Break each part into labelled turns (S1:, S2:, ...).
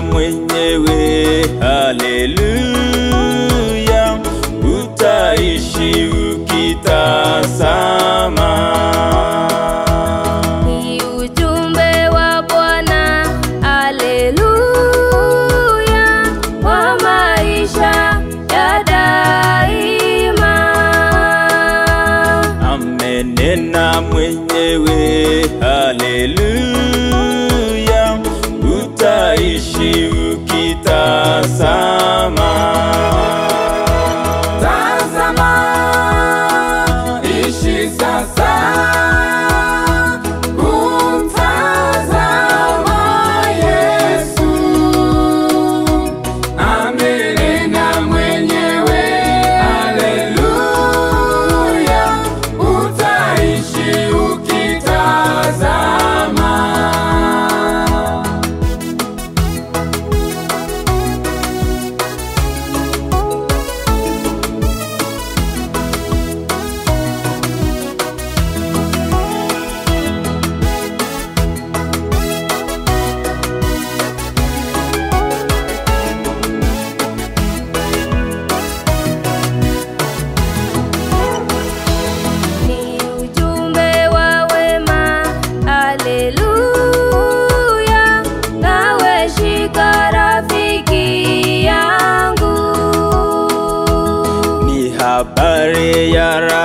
S1: Mwenyewe, haleluya, utaishi
S2: ukitasa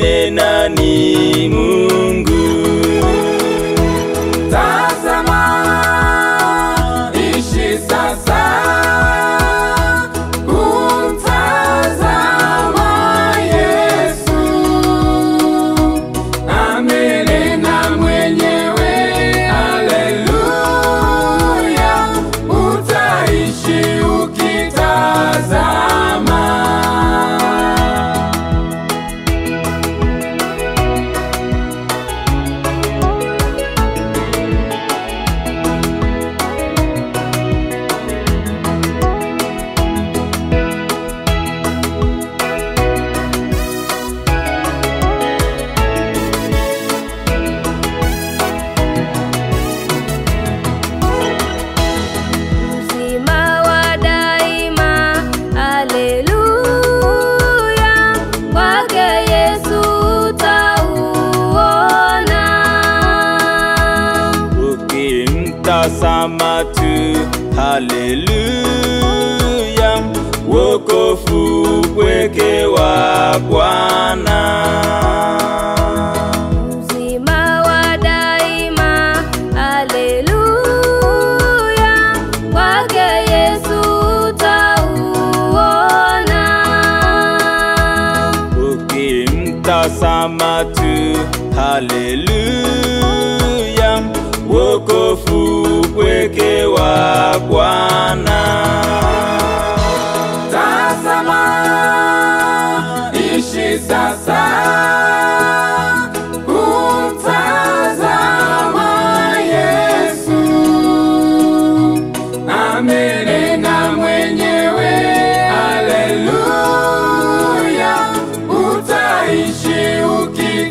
S2: nena
S3: ni
S1: mu
S2: Tazama
S1: tu, haleluya, wokofu kweke wa Bwana.
S3: Uzima Yesu
S1: tu, haleluya. enche o que